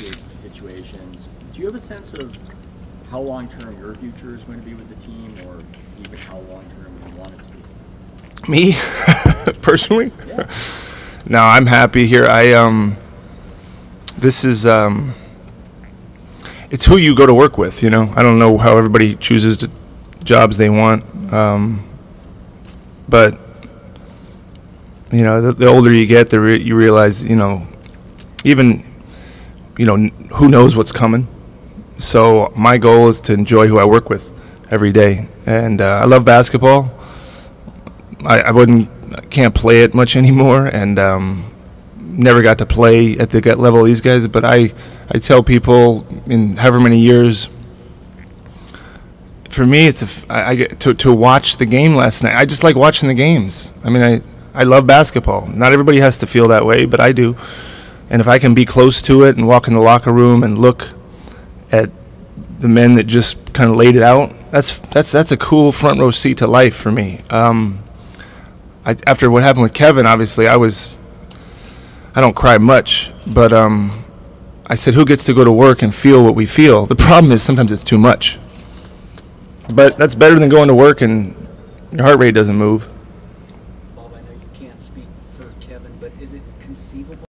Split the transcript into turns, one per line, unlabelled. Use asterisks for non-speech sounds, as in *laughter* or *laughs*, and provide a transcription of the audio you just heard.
negotiate situations. Do you have a sense of how long term your future is going to be with the team, or even how long term you want it to be?
Me, *laughs* personally?
Yeah. *laughs*
No, I'm happy here. I um, this is um, it's who you go to work with. You know, I don't know how everybody chooses the jobs they want, um, but you know, the, the older you get, the re- you realize, you know, even you know, who knows what's coming. So my goal is to enjoy who I work with every day, and uh, I love basketball. I, I wouldn't can't play it much *laughs* anymore, and um, never got to play at the level of these guys. But I I tell people in however many years. For me, it's a I, I get to to watch the game last night. I just like watching the games. I mean, I I love basketball. Not everybody has to feel that way, but I do. And if I can be close to it and walk in the locker room and look at the men that just kind of laid it out, that's that's that's a cool front row seat to life for me. Um, I, after what happened with Kevin, obviously, I was I don't cry much, but um, I said, who gets to go to work and feel what we feel? The *laughs* problem is sometimes it's too much. But that's better than going to work and your heart rate doesn't move.
Bob, I know you can't speak for Kevin, but is it conceivable?